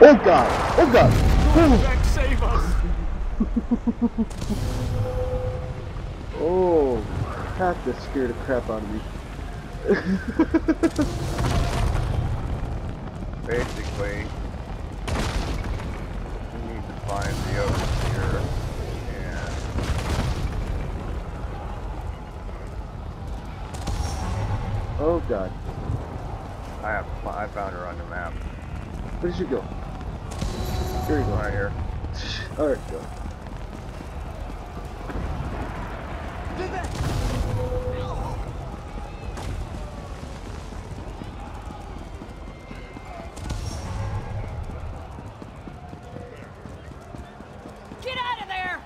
Oh god! Oh god! Jack, save us! Oh, that just scared the crap out of me. Basically, we need to find the overseer and Oh god. I have I found her on the map Where did she go? Here you go. right here. Alright, go. Get out of there!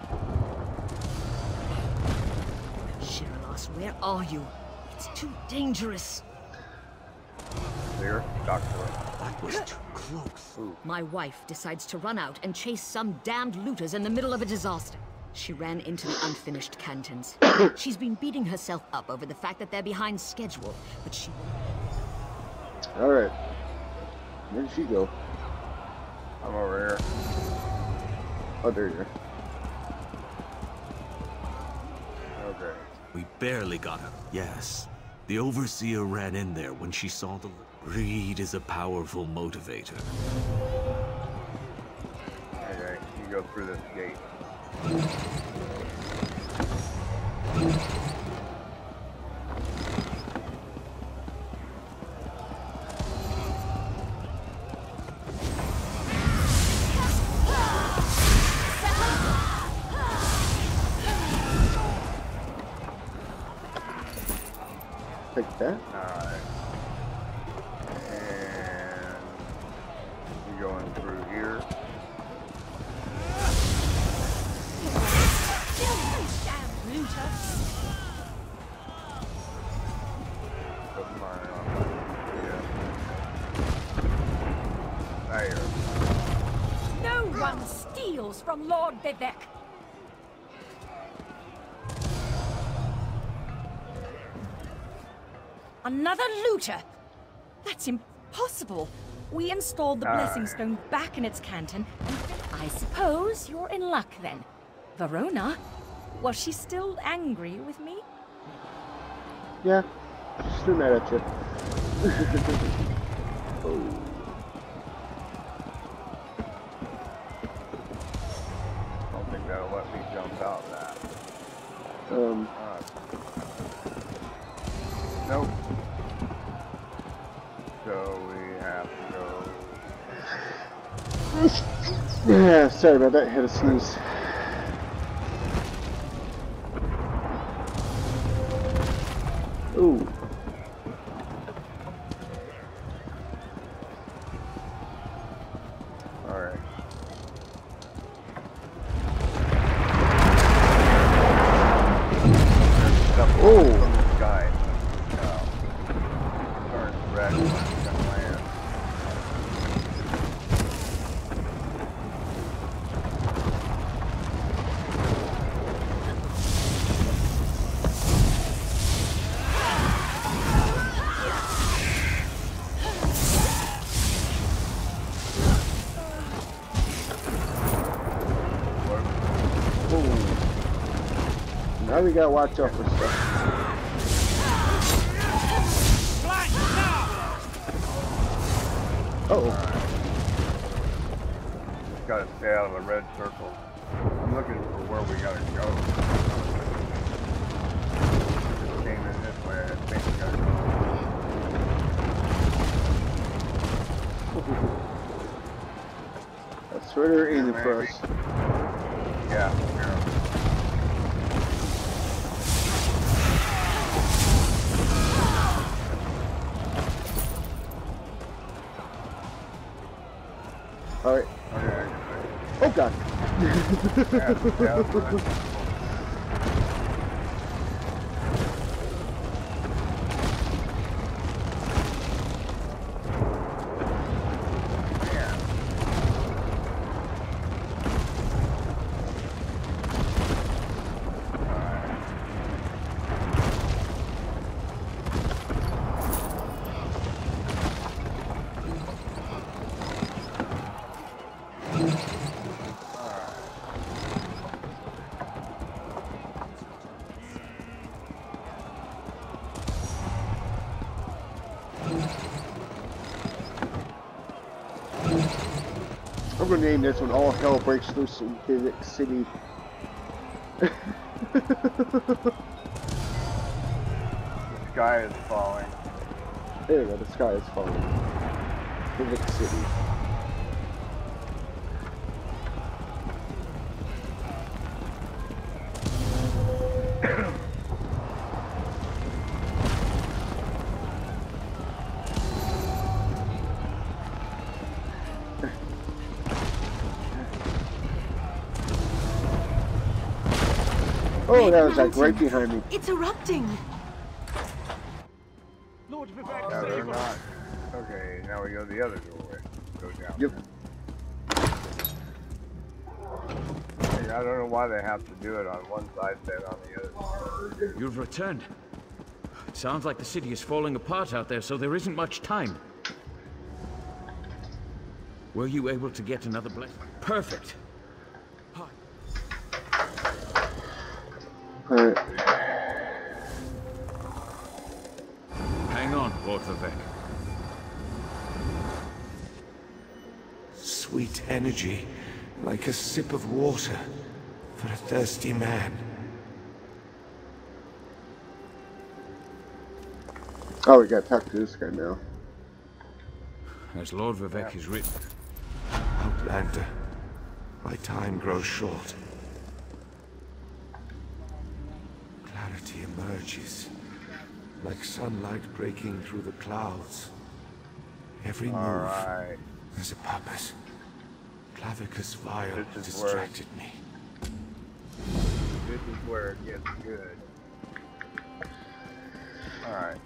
Shiralos, where are you? It's too dangerous. There, Doctor. That was too close. My wife decides to run out and chase some damned looters in the middle of a disaster. She ran into the unfinished cantons. She's been beating herself up over the fact that they're behind schedule, but she Alright. Where did she go? I'm over here. Oh, there you are. Okay. We barely got her. Yes. The Overseer ran in there when she saw the... Greed is a powerful motivator. Okay, you go through this gate. Like that? Alright. Lord Vivec! Another looter? That's impossible. We installed the Ah. Blessing Stone back in its canton, and I suppose you're in luck then. Verona? Was she still angry with me? Yeah. She's still mad at you. sorry about that. Had a sneeze. Now we gotta watch out for stuff. Uh oh. Just gotta stay out of the red circle. I'm looking for where we gotta go. Just came in this way. I think we gotta That's where they're aiming for us. Yeah, Yeah, yeah, gonna name this when all hell breaks loose in Vivec City. The sky is falling. there you go, the sky is falling. Vivec City. Oh, that was like right behind me. It's erupting. Yeah, they're not. Okay, now we go the other doorway. Go down. Yep. Hey, I don't know why they have to do it on one side then on the other. You've returned. It sounds like the city is falling apart out there, so there isn't much time. Were you able to get another blessing? Perfect. Energy, like a sip of water for a thirsty man. Oh, we gotta talk to this guy now. As Lord Vivec is written, Outlander, my time grows short. Clarity emerges, like sunlight breaking through the clouds. Every move Alright. has a purpose. Clavicus Vile distracted me. This is where it gets good. Alright.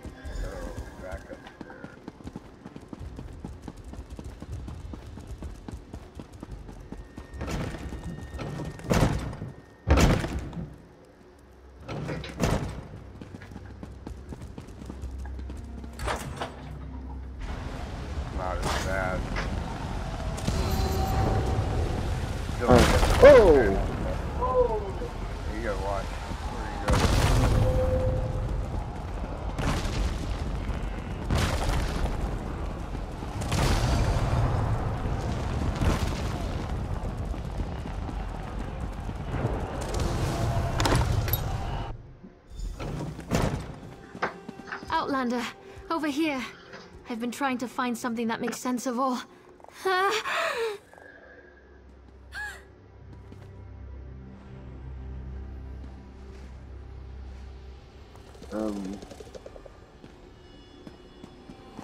Outlander, over here. I've been trying to find something that makes sense of all. Um,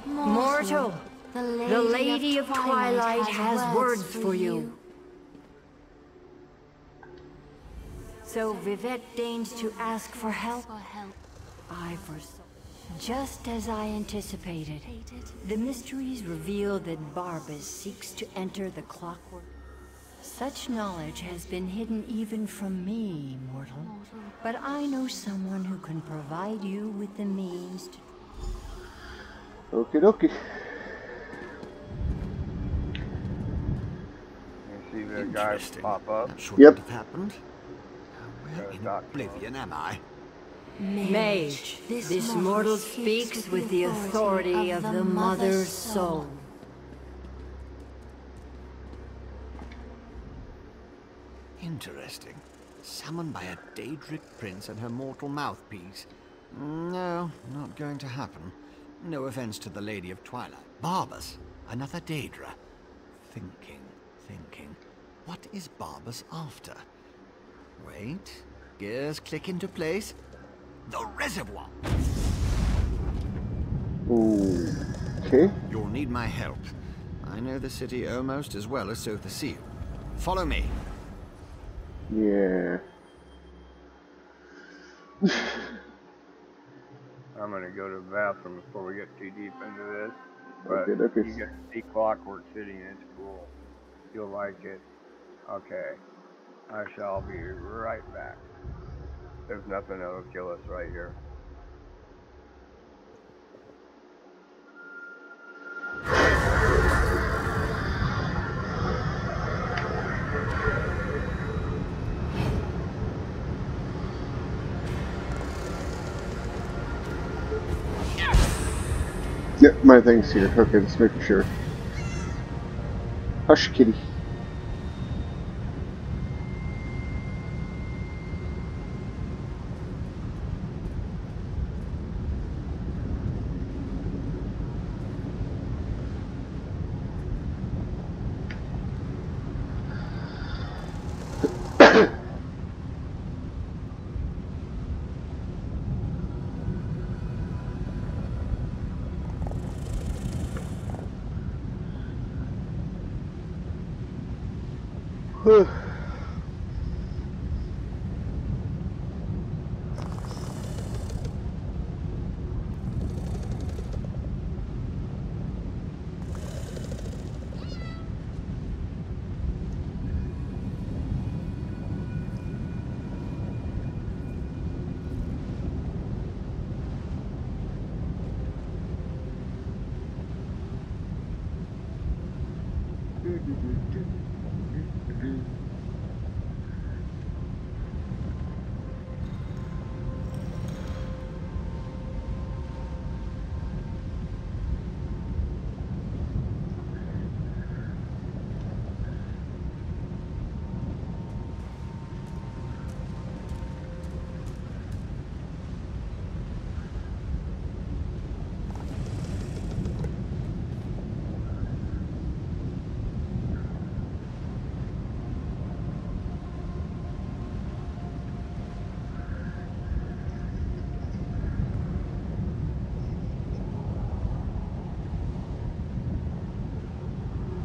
Mortal, the Lady, the Lady of Twilight has words for you. So Vivec deigns to ask for help. I foresaw. Just as I anticipated, the mysteries reveal that Barbas seeks to enter the clockwork. Such knowledge has been hidden even from me, mortal. But I know someone who can provide you with the means to okie dokie. You see the guy Interesting. pop up. That shouldn't Yep. have happened. Where in Doc. oblivion am I? Mage, this, mortal speaks with the authority of the Mother's soul. Interesting. Summoned by a Daedric prince and her mortal mouthpiece. No, not going to happen. No offense to the Lady of Twilight. Barbas, another Daedra. Thinking, thinking. What is Barbas after? Wait, gears click into place. The reservoir! Ooh. Okay. You'll need my help. I know the city almost as well as Sotha Sil. Follow me. Yeah. I'm gonna go to the bathroom before we get too deep into this. But Okay, okay. you get to see Clockwork City and it's cool. You'll like it. Okay. I shall be right back. There's nothing that'll kill us right here. Yep, my thing's here. Okay, just making sure. Hush, kitty. Whew.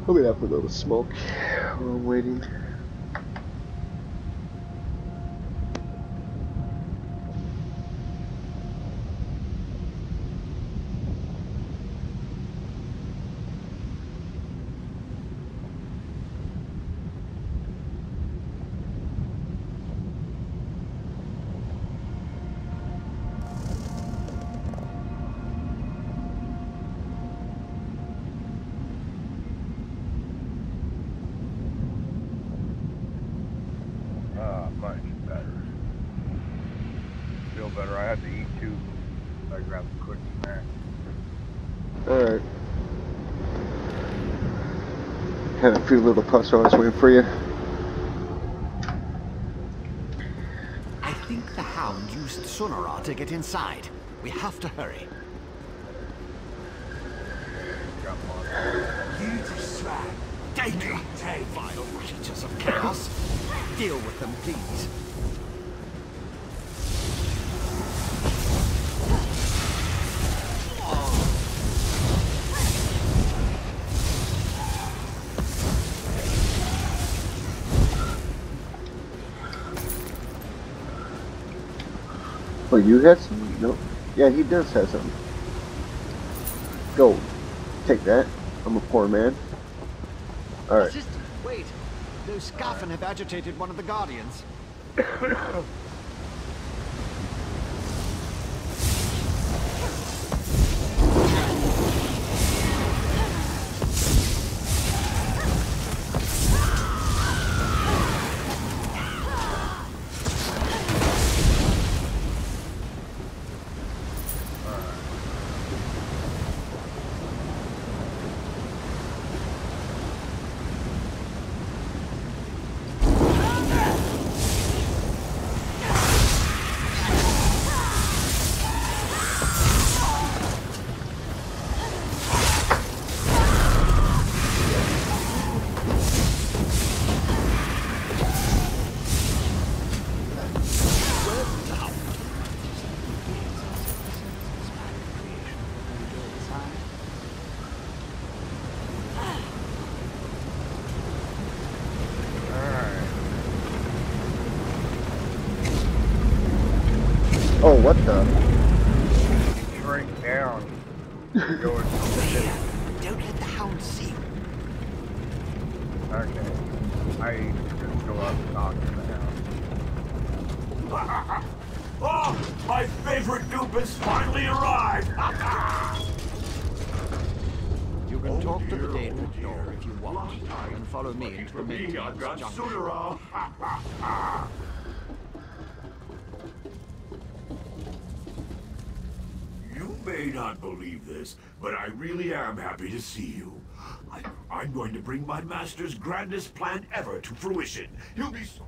Gonna have a little smoke while I'm waiting. Ah, much better. Feel better. I had to eat too. I grabbed a quick snack. Alright. Had a few little puffs while I was waiting for you. I think the hound used Sonora to get inside. We have to hurry. Got one. Danger! Vile creatures of chaos. Deal with them, please. You had some? No. Yeah, he does have some. Gold. Take that. I'm a poor man. Alright. Wait. Those Scaffin have agitated one of the Guardians. Oh, what the? Shrink down. Go. Don't let the hound see you. Okay. I just go up and talk to the hound. Oh, my favorite dupe has finally arrived! You can oh, talk to the Daedric oh, door if you want, and follow me into the Me, maintenance I've got junction. This, but I really am happy to see you. I, I'm going to bring my master's grandest plan ever to fruition. He'll be so...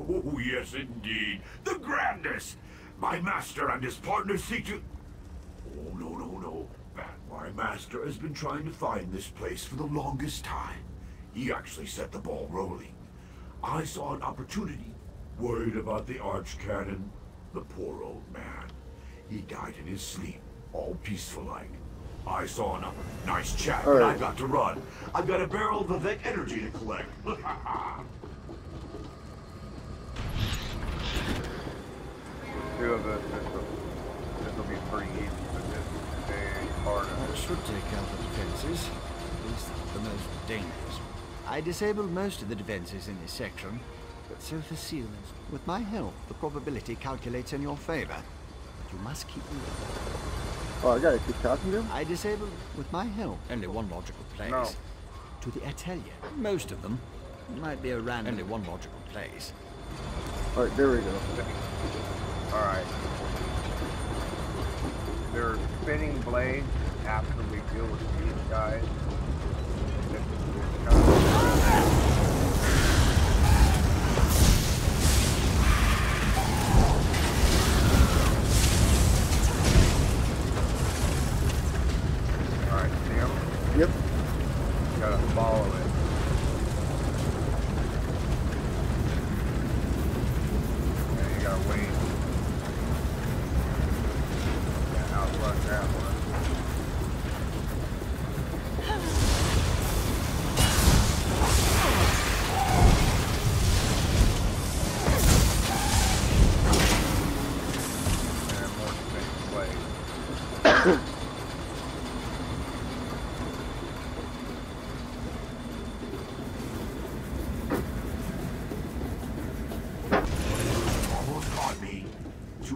Oh, yes, indeed. The grandest! My master and his partner seek to... Oh, no, no, no. My master has been trying to find this place for the longest time. He actually set the ball rolling. I saw an opportunity. Worried about the archcanon, the poor old man. He died in his sleep, all peaceful-like. I saw enough. Nice chat, right. I've got to run. I've got a barrel of Vivec energy to collect. Two of us, this will, this will be pretty easy, but this is a hard That should take out the defenses. At least the most dangerous. I disabled most of the defenses in this section, but so for seals, with my help, the probability calculates in your favor. But you must keep moving. Oh, I gotta keep talking to him? I disabled, with my help, only one logical place. No. To the atelier. Most of them. Might be a random. Only one logical place. Alright, there we go. Alright. They're spinning blades after we deal with these guys.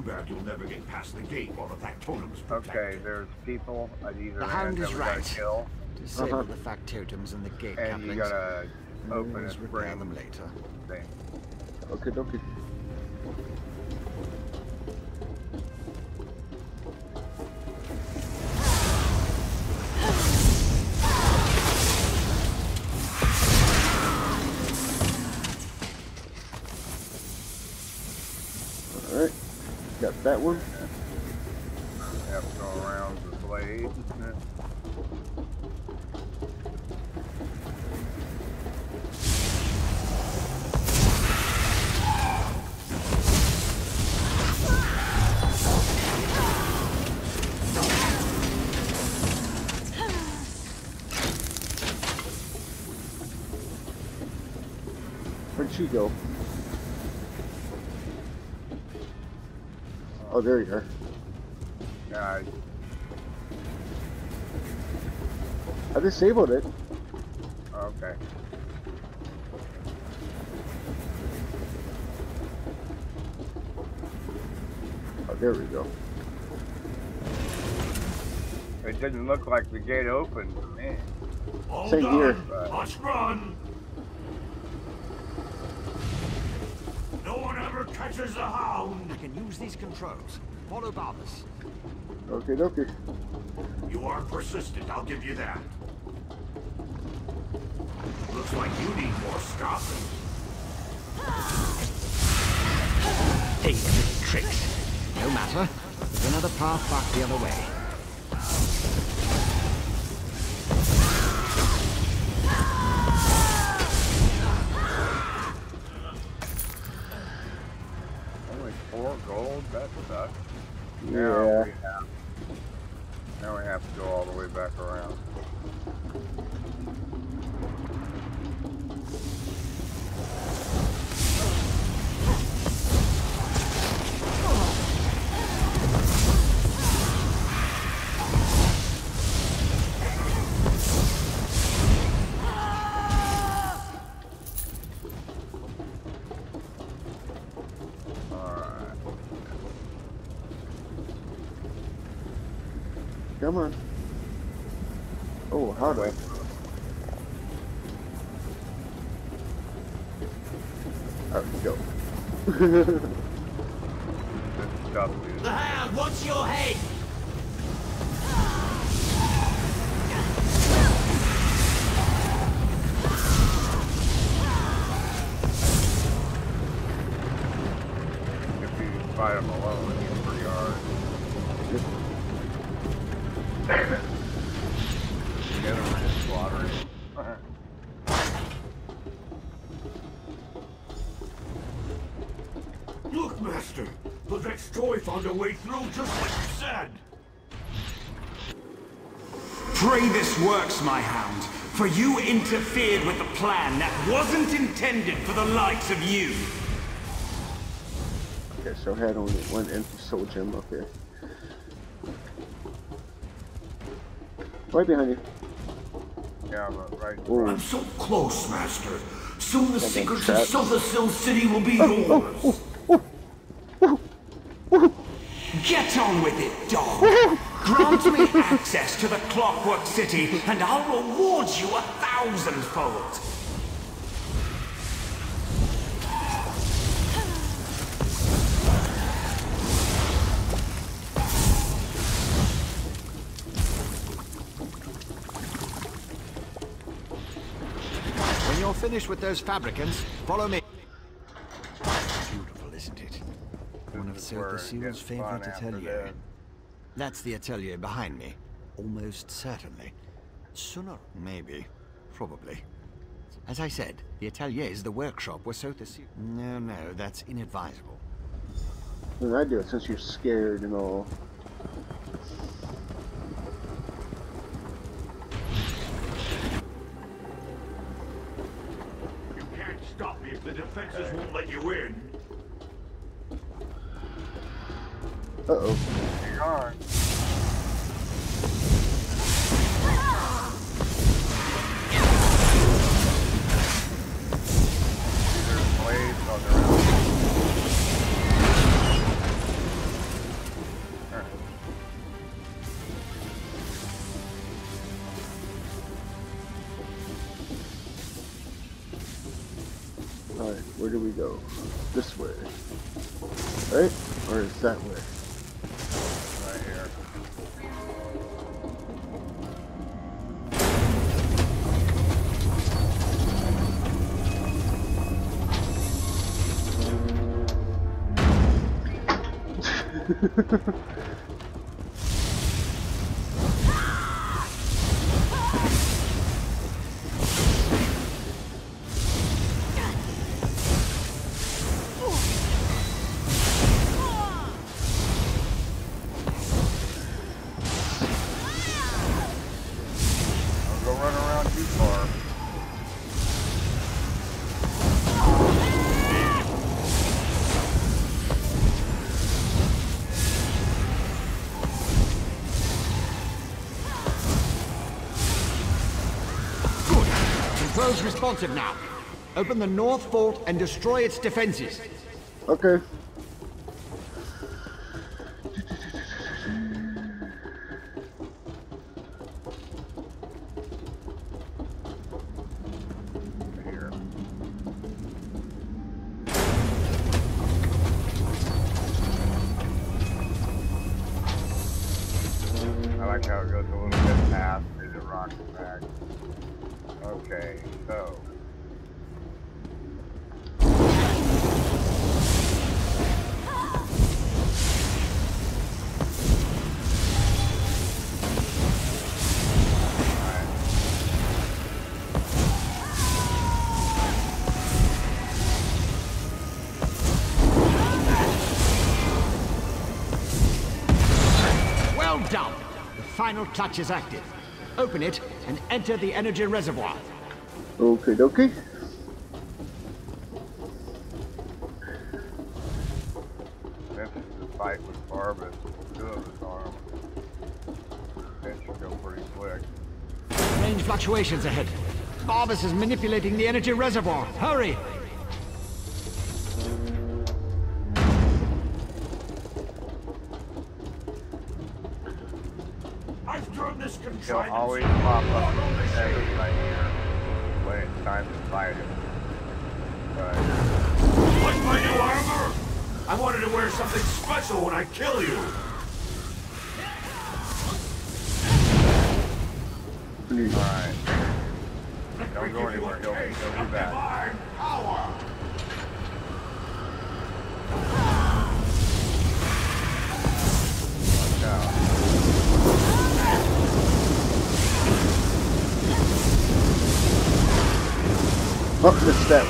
Too bad you'll never get past the gate while the factotum's protected. Okay, there's people at either The hound is right. kill, Disable Uh-huh. the factotums and the gate and you gotta open and a repair spring them later. thing. Okay, okay. That one. Have to go around the blade. Where'd she go? Oh, there you are. Yeah, I disabled it. okay. Oh, there we go. It didn't look like the gate opened for me. Same done. here. Let's run. No one ever catches a hound. I can use these controls. Follow Barbas. Okay, okay. You are persistent, I'll give you that. Looks like you need more stuff. Hey, tricks. No matter. There's another path back the other way. That sucks. Now Yeah. we have. Now we have to go all the way back around. Stuff. The your head. If you fight them alone, through just like you said. Pray this works, my hound, for you interfered with a plan that wasn't intended for the likes of you. Okay, so I had only one empty soul gem up here. Right behind you. Yeah, but right. Ooh. I'm so close, Master. Soon the secrets trap. of Silversill City will be oh, oh, oh. yours. Get on with it, dog. Grant me access to the Clockwork City, and I'll reward you a thousandfold. When you're finished with those fabricants, follow me. One of This is Sir it gets Basil's favorite atelier. this. That's the atelier behind me. Almost certainly. Sooner, maybe. Probably. As I said, the atelier is the workshop where Sotha Sil- No, no, that's inadvisable. What I do it since you're scared and all. You can't stop me if the defenses won't let you in. Uh oh. Hang on. ha ha ha responsive now. Open the north fort and destroy its defenses. Okay. Final touch is active. Open it and enter the energy reservoir. Okay, dokie. This is the fight with Barbas. Two of us on him. That should go pretty quick. Range fluctuations ahead. Barbas is manipulating the energy reservoir. Hurry! Special when I kill you. Alright. Don't Give go anywhere. a He'll, taste he'll of be back. divine power. Watch out. Oh, it's that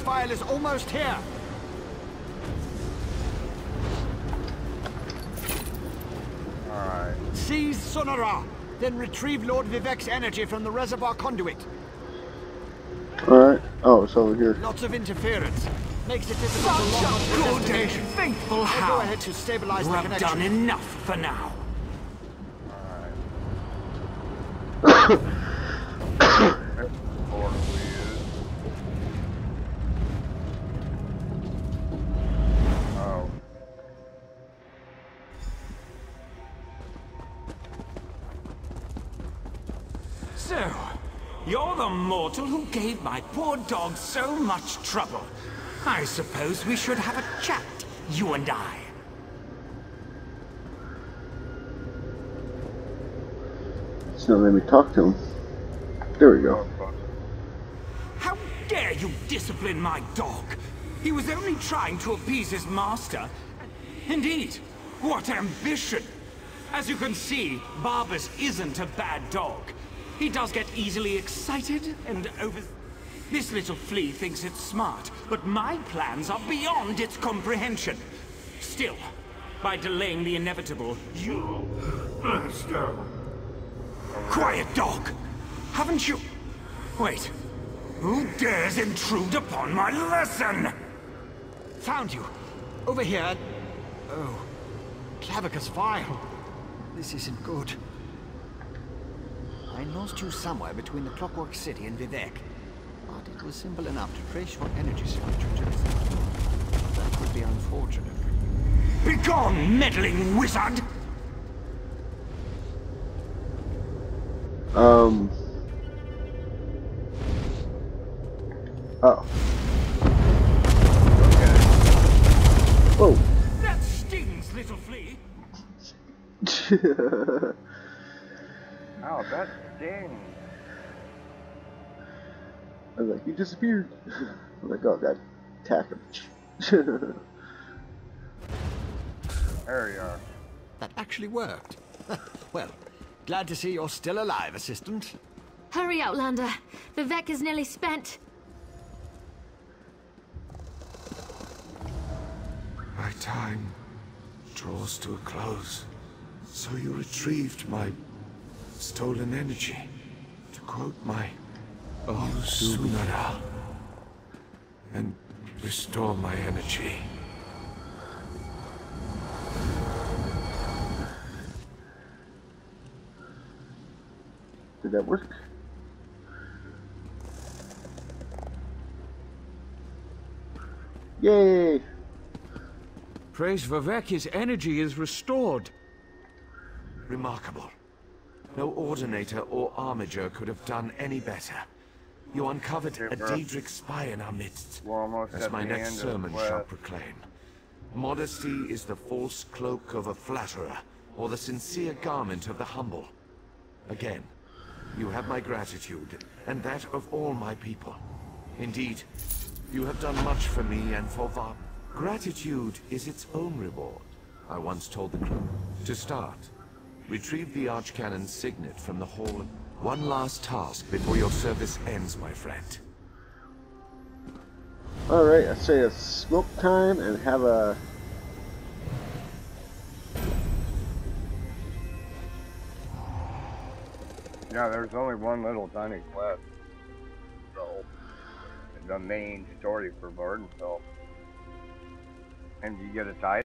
Clavicus Vile is almost here! alright. Seize Sonora! Then retrieve Lord Vivec's energy from the reservoir conduit. Alright. Oh, it's over here. Lots of interference. Makes it difficult to Such lock a good and faithful I'll go ahead to stabilize You the have done enough for now. Portal mortal who gave my poor dog so much trouble. I suppose we should have a chat, you and I. It's not letting me talk to him. There we go. How dare you discipline my dog? He was only trying to appease his master. Indeed, what ambition! As you can see, Barbas isn't a bad dog. He does get easily excited and over... This little flea thinks it's smart, but my plans are beyond its comprehension. Still, by delaying the inevitable, you... Master. Quiet, dog! Haven't you... Wait. Who dares intrude upon my lesson? Found you. Over here. Oh. Clavicus Vile. This isn't good. I lost you somewhere between the Clockwork City and Vivec. But it was simple enough to trace your energy signature to the That would be unfortunate. Begone, meddling wizard! Um. Oh. Okay. Whoa. That stings, little flea! Ow, that stings. I was like, you disappeared. I'm like, oh, God. Attack him. There you are. That actually worked. well, glad to see you're still alive, Assistant. Hurry, Outlander. The Vec is nearly spent. My time draws to a close. So you retrieved my stolen energy. To quote my Oh Sunara. And restore my energy. Did that work? Yay! Praise Vivec, his energy is restored. Remarkable. No Ordinator or Armiger could have done any better. You uncovered a Daedric spy in our midst, as my next sermon shall proclaim. Modesty is the false cloak of a flatterer, or the sincere garment of the humble. Again, you have my gratitude, and that of all my people. Indeed, you have done much for me and for Var. Gratitude is its own reward, I once told the crew. To start, retrieve the Archcanon's signet from the hall. One last task before your service ends, my friend. Alright, I say it's smoke time and have a... Yeah, there's only one little tiny quest. So, the main story for Vvardenfell. And you get a title.